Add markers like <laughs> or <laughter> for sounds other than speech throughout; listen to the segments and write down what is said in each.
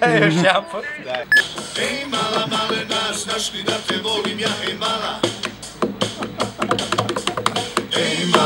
Daj još jedan put. Ej mala malena, znaš li da te volim ja, ej mala Ej mala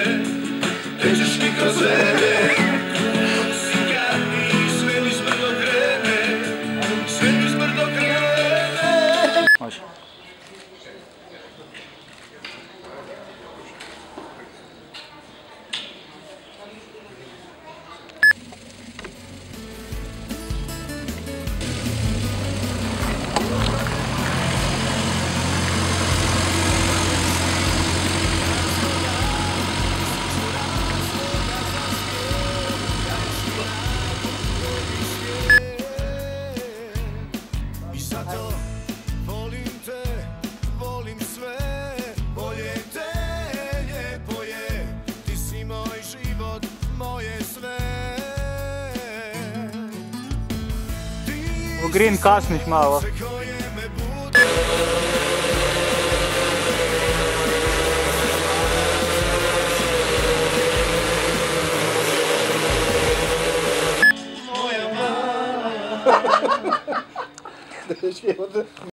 Zato volim te, volim sve. Bolje te, lijepo je. Ti si moj život, moje sve. U green kasniš malo. <laughs> 这小子